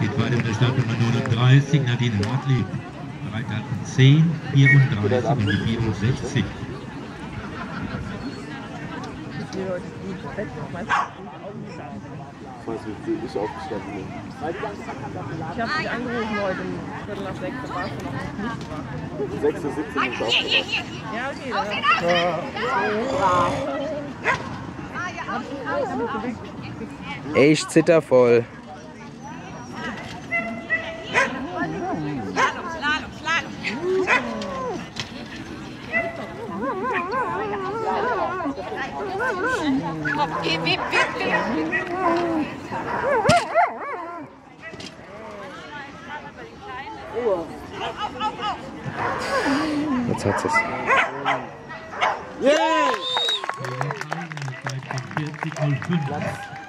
geht weiter mit der Startnummer 39, Nadine Hartlieb. Bereithalten 10, 34 und die 64. Ich weiß nicht, wie ich aufgestanden bin. Ich habe dich angerufen heute um Viertel nach sechs, da warst du noch nicht wach. 6 Uhr 17 Uhr aufgestanden. Ja, okay, dann. Zittervoll. Jetzt hat es. Yeah! 40, 05.